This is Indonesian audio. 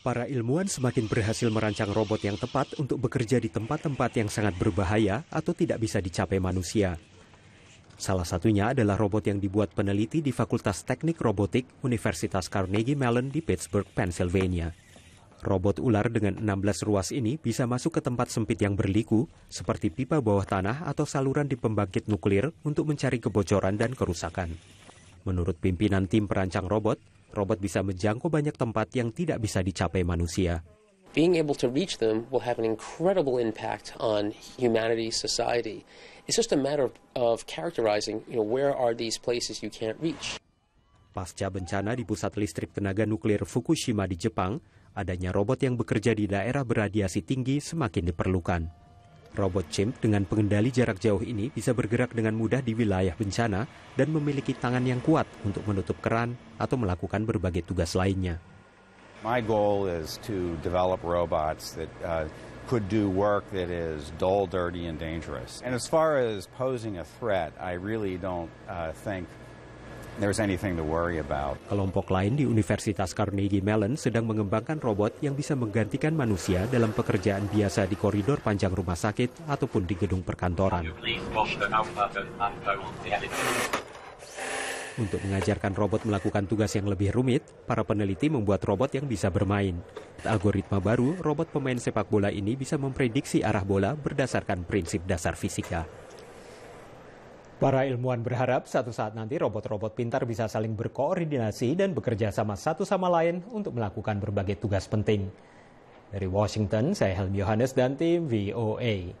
Para ilmuwan semakin berhasil merancang robot yang tepat untuk bekerja di tempat-tempat yang sangat berbahaya atau tidak bisa dicapai manusia. Salah satunya adalah robot yang dibuat peneliti di Fakultas Teknik Robotik Universitas Carnegie Mellon di Pittsburgh, Pennsylvania. Robot ular dengan 16 ruas ini bisa masuk ke tempat sempit yang berliku, seperti pipa bawah tanah atau saluran di pembangkit nuklir untuk mencari kebocoran dan kerusakan. Menurut pimpinan tim perancang robot, robot bisa menjangkau banyak tempat yang tidak bisa dicapai manusia. being able to reach them will have an incredible impact on humanity, society. It's just a matter of, of characterizing, you know, where are these places you can't reach. Pasca bencana di pusat listrik tenaga nuklir Fukushima di Jepang, adanya robot yang bekerja di daerah beradiasi tinggi semakin diperlukan. Robot chimp dengan pengendali jarak jauh ini bisa bergerak dengan mudah di wilayah bencana dan memiliki tangan yang kuat untuk menutup keran atau melakukan berbagai tugas lainnya. My goal is to develop robots that uh, could do work that is dull, dirty, and dangerous. And as far as posing a threat, I really don't uh, think Kelompok lain di Universitas Carnegie Mellon sedang mengembangkan robot yang bisa menggantikan manusia dalam pekerjaan biasa di koridor panjang rumah sakit ataupun di gedung perkantoran. Untuk mengajarkan robot melakukan tugas yang lebih rumit, para peneliti membuat robot yang bisa bermain. Algoritma baru, robot pemain sepak bola ini bisa memprediksi arah bola berdasarkan prinsip dasar fisika. Para ilmuwan berharap satu saat nanti robot-robot pintar bisa saling berkoordinasi dan bekerja sama satu sama lain untuk melakukan berbagai tugas penting. Dari Washington, saya Helmi Yohanes dan tim VOA.